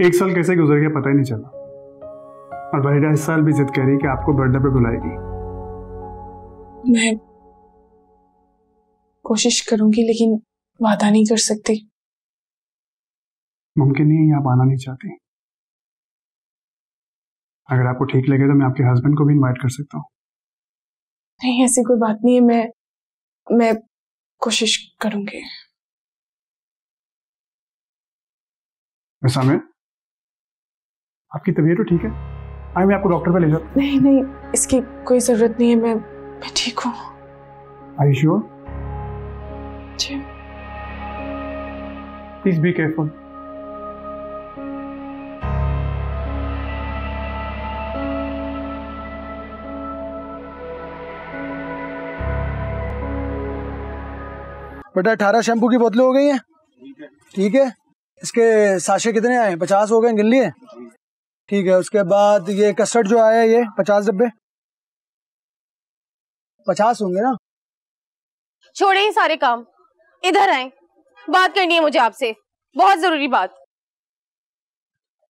एक साल कैसे गुजर गया पता ही नहीं चला। और वहीदा इस साल भी जिद कर रही कि आपको बर्थडे पे बुलाएगी। मैं कोशिश करूँगी लेकिन वादा नहीं कर सकती। मुमकिन नहीं है आप आना नहीं चाहती। अगर आपको ठीक लगे तो मैं आपके हस्बैंड को भी इनवाइट कर सकता हूँ। नहीं ऐसी कोई बात नहीं है मैं मैं कोशिश करूँगी। में आपकी तबीयत तो ठीक है? आए मैं आपको डॉक्टर पे ले जाता नहीं नहीं इसकी कोई ज़रूरत नहीं है मैं मैं ठीक हूँ। आई श्योर जी। प्लीज़ बी केयरफुल बेटा अठारह शैम्पू की बोतलें हो गई हैं। ठीक है? इसके साशे कितने आए पचास हो गए गिन लिए? ठीक है उसके बाद ये कस्टर्ड जो आया ये पचास डब्बे। पचास होंगे ना? छोड़े ही सारे काम। इधर आए। बात करनी है मुझे आपसे। बहुत ज़रूरी बात।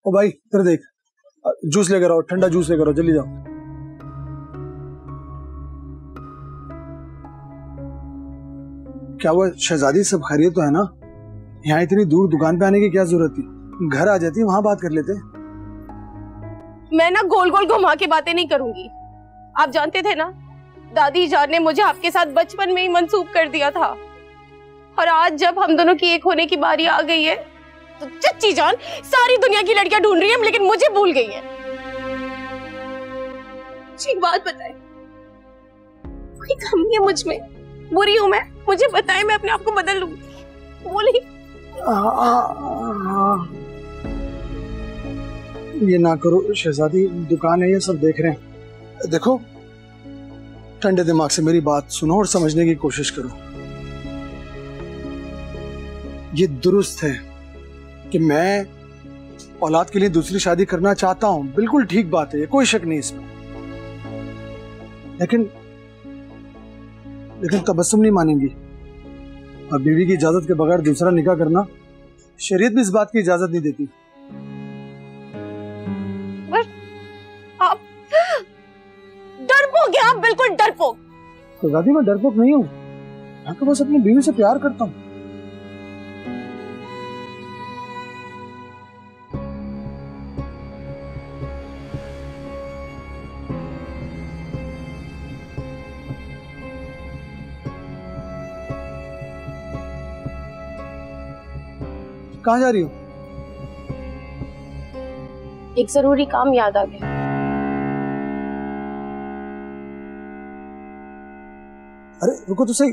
ओ भाई इधर देख। जूस लेकर आओ ठंडा जूस लेकर आओ जल्दी जाओ। क्या वो शहजादी सब खैरियत तो है ना? यहाँ इतनी दूर दुकान पे आने की क्या ज़रूरत थी? घर आ जाती वहाँ बात कर लेते। मैं ना गोल गोल घुमा के बातें नहीं करूँगी। आप जानते थे ना, दादी जान ने मुझे आपके साथ बचपन में ही मंसूब कर दिया था। और आज जब हम दोनों की एक होने की बारी आ गई है तो चच्ची जान, सारी दुनिया की लड़कियाँ ढूंढ रही है, लेकिन मुझे भूल गई है। एक बात बताए। कमी है मुझमें। बुरी हूँ मैं। मुझे बताए, मैं अपने आप को बदल लूँगी। बोली ये ना करो, शहजादी, दुकान है, ये सब देख रहे हैं। देखो, ठंडे दिमाग से मेरी बात सुनो और समझने की कोशिश करो। ये दुरुस्त है कि मैं औलाद के लिए दूसरी शादी करना चाहता हूँ। बिल्कुल ठीक बात है कोई शक नहीं इसमें। लेकिन लेकिन तबस्सुम नहीं मानेंगी। और बीवी की इजाज़त के बगैर दूसरा निकाह करना, शरीयत भी इस बात की इजाज़त नहीं देती। बिल्कुल डरपोक। तो दादी मैं डरपोक नहीं हूँ। मैं तो बस अपनी बीवी से प्यार करता हूँ। कहाँ जा रही हो? एक ज़रूरी काम याद आ गया। अरे, रुको तो सही।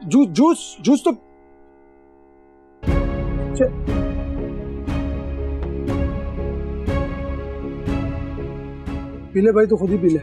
जूस जूस जूस तो पीले भाई तो खुद ही पी ले